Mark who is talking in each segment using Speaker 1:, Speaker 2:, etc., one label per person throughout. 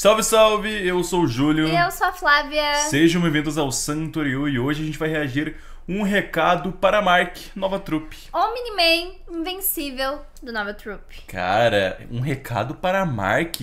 Speaker 1: Salve, salve! Eu sou o Júlio.
Speaker 2: E eu sou a Flávia.
Speaker 1: Sejam bem-vindos ao Santoriu e hoje a gente vai reagir um recado para Mark, nova trupe.
Speaker 2: O Miniman invencível do Nova Trupe.
Speaker 1: Cara, um recado para Mark.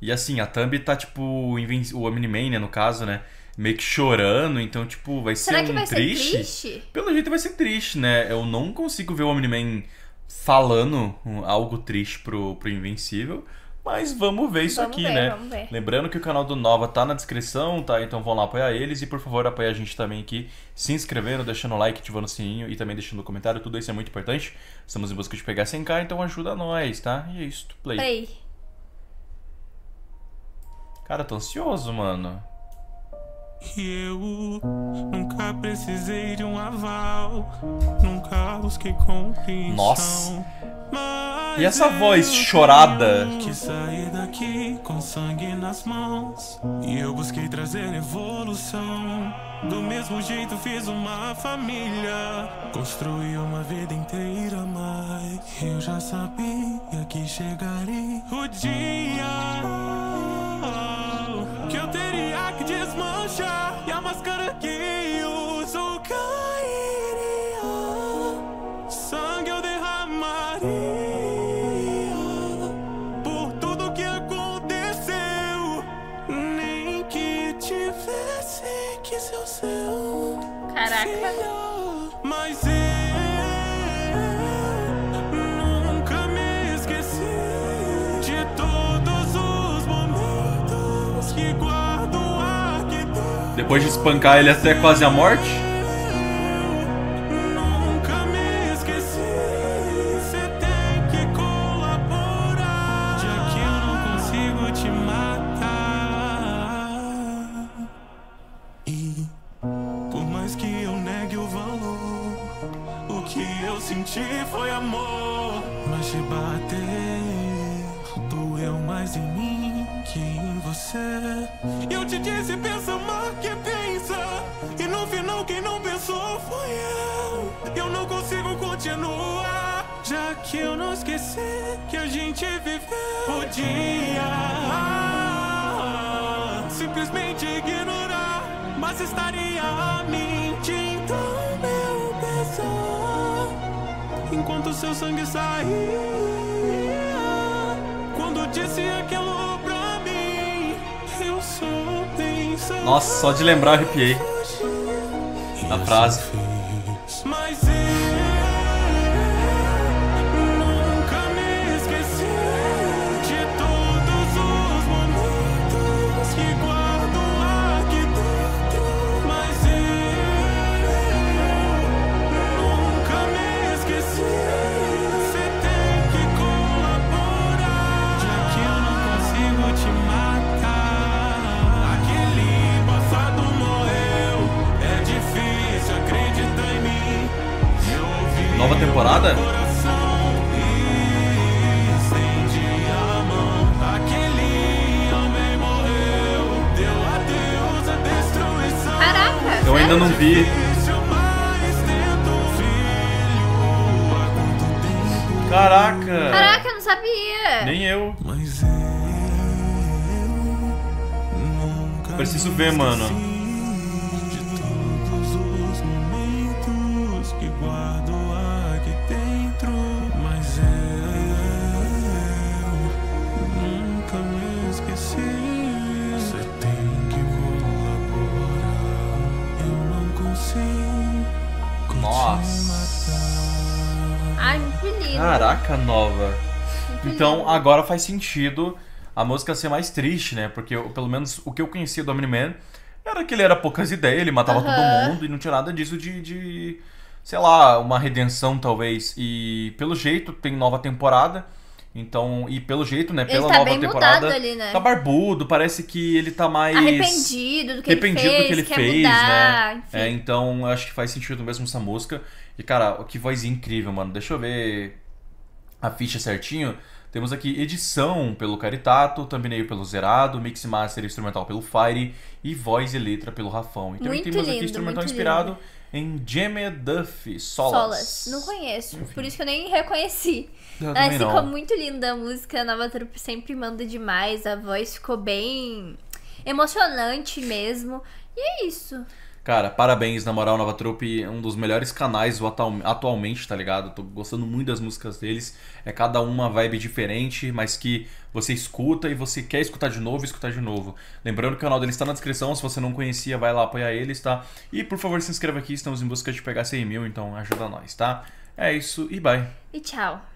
Speaker 1: E assim, a Thumb tá tipo, o Omni-Man, né, no caso, né? Meio que chorando, então, tipo, vai
Speaker 2: Será
Speaker 1: ser
Speaker 2: que
Speaker 1: um
Speaker 2: vai
Speaker 1: triste.
Speaker 2: ser triste?
Speaker 1: Pelo jeito vai ser triste, né? Eu não consigo ver o Omni-Man falando algo triste pro, pro Invencível. Mas vamos ver isso
Speaker 2: Vamos
Speaker 1: aqui,
Speaker 2: ver,
Speaker 1: né?
Speaker 2: vamos ver.
Speaker 1: Lembrando que o canal do Nova tá na descrição, tá? Então vão lá apoiar eles e por favor apoia a gente também aqui, se inscrevendo, deixando o like, ativando o sininho e também deixando o comentário, tudo isso é muito importante. Estamos em busca de pegar 100k, então ajuda nós, tá? E é isso, play.
Speaker 2: Play.
Speaker 1: Cara, tô ansioso, mano.
Speaker 3: E eu nunca precisei de um aval, nunca busquei compreensão.
Speaker 1: Nossa. E essa voz chorada?
Speaker 3: Que sair daqui com sangue nas mãos. E eu busquei trazer evolução. Do mesmo jeito fiz uma família, construí uma vida inteira, mas eu já sabia que chegaria o dia aqui dentro.
Speaker 1: Depois de espancar ele até quase a morte.
Speaker 3: Que eu negue o valor, o que eu senti foi amor. Mas te bater doeu mais em mim que em você. Eu te disse, pensa mais que pensa. E no final, quem não pensou foi eu. Eu não consigo continuar, já que eu não esqueci que a gente viveu. Podia simplesmente ignorar, mas estaria mentindo Enquanto seu sangue saía, quando disse aquilo pra mim, eu só pensava.
Speaker 1: Nossa, só de lembrar eu arrepiei. Na frase.
Speaker 3: Destruição.
Speaker 2: Caraca.
Speaker 1: Eu ainda não vi. Caraca!
Speaker 2: Caraca, eu não sabia.
Speaker 1: Nem eu.
Speaker 3: Mas eu nunca
Speaker 1: Preciso ver, mano. Nossa.
Speaker 2: Ai, muito lindo.
Speaker 1: Caraca, nova. Então agora faz sentido a música ser mais triste, né? Porque eu- pelo menos o que eu conhecia do Omni-Man era que ele era poucas ideias, ele matava todo mundo e não tinha nada disso de, de, sei lá, uma redenção talvez. E pelo jeito tem nova temporada. Então, e pelo jeito, né,
Speaker 2: Ele
Speaker 1: pela
Speaker 2: tá
Speaker 1: nova
Speaker 2: bem
Speaker 1: temporada,
Speaker 2: ali, né?
Speaker 1: tá barbudo, parece que ele tá mais
Speaker 2: Arrependido do que
Speaker 1: arrependido
Speaker 2: ele fez,
Speaker 1: do que ele fez,
Speaker 2: mudar,
Speaker 1: né?
Speaker 2: enfim.
Speaker 1: É, então acho que faz sentido mesmo essa música. E cara, que vozinha incrível, mano. Deixa eu ver a ficha certinho. Temos aqui edição pelo Caritato, thumbnail pelo Zerado, mix master instrumental pelo Fire e voz e letra pelo Rafão. E também
Speaker 2: Muito
Speaker 1: temos aqui
Speaker 2: lindo,
Speaker 1: instrumental
Speaker 2: muito
Speaker 1: inspirado em Jemmy Duff, Solas.
Speaker 2: Solas. Não conheço, por isso que eu nem reconheci.
Speaker 1: Eu
Speaker 2: ficou
Speaker 1: não.
Speaker 2: muito linda a música, a Nova Trupe sempre manda demais, a voz ficou bem emocionante mesmo. E é isso.
Speaker 1: Cara, parabéns, na moral, Nova Trupe, um dos melhores canais atualmente, tá ligado? Tô gostando muito das músicas deles. É cada uma vibe diferente, mas que você escuta e você quer escutar de novo escutar de novo. Lembrando que o canal deles tá na descrição, se você não conhecia, vai lá apoiar eles, tá? E por favor, se inscreva aqui, estamos em busca de pegar 100 mil, então ajuda nós, tá? É isso e bye.
Speaker 2: E tchau.